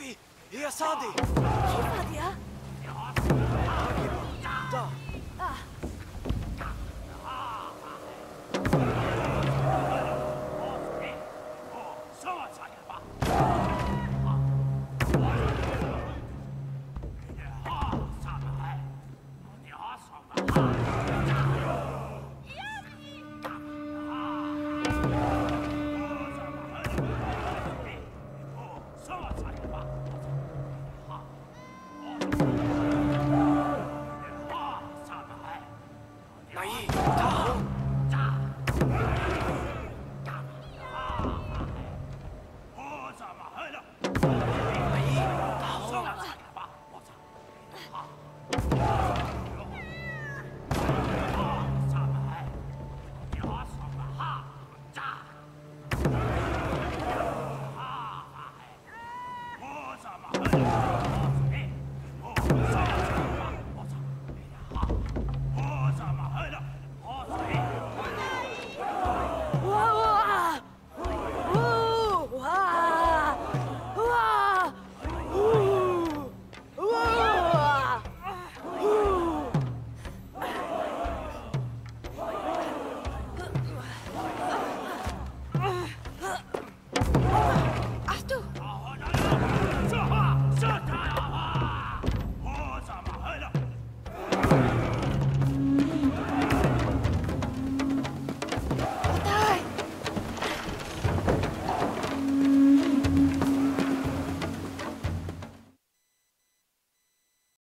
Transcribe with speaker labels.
Speaker 1: صفي هي صادي. صفي 了吧？